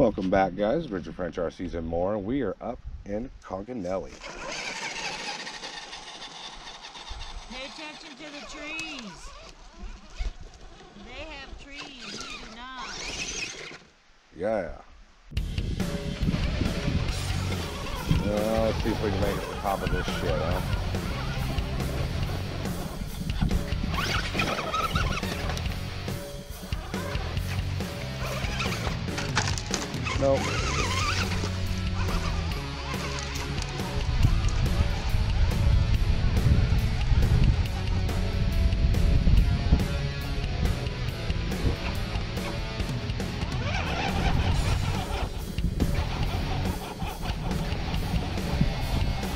Welcome back, guys. Richard French RCs and more. And We are up in Conconully. Pay attention to the trees. They have trees, we do not. Yeah. Uh, let's see if we can make it to the top of this shit, huh? Nope.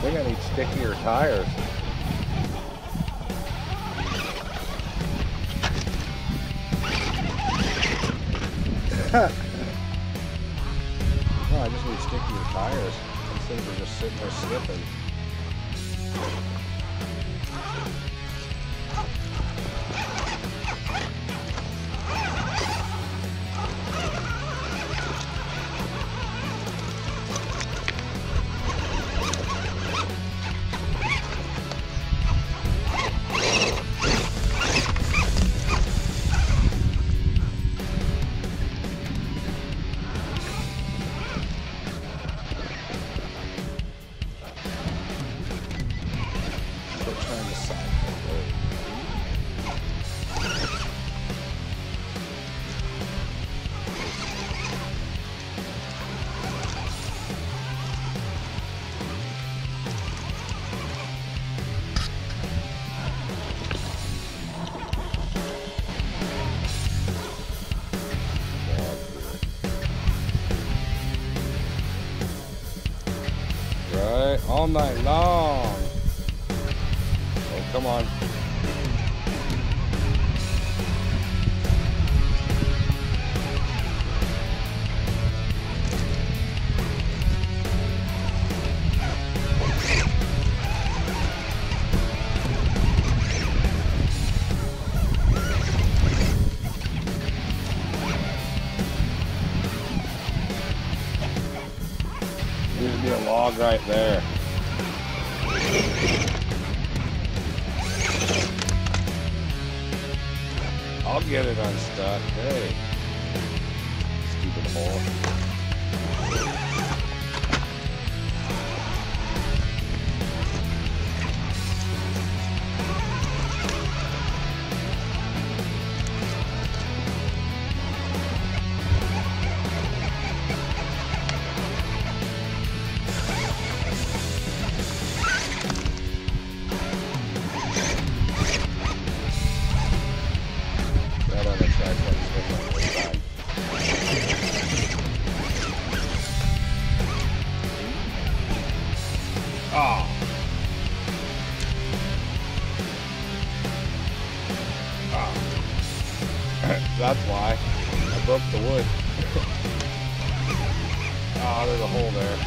They gotta need stickier tires. No, I just need stickier tires. instead of just sitting there slipping. All night long. Oh, come on. Log right there. I'll get it unstuck. Hey. Stupid hole. That's why. I broke the wood. oh, there's a hole there.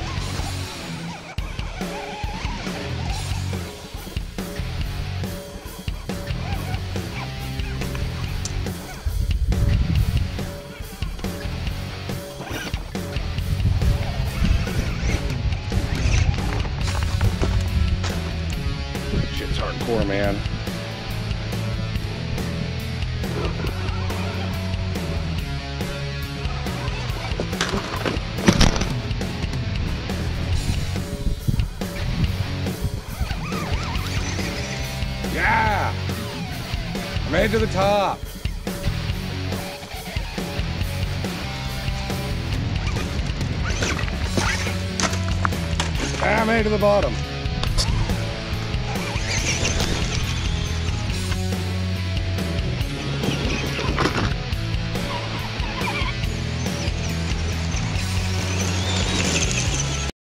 Shit's hardcore, man. I made it to the top. I made it to the bottom.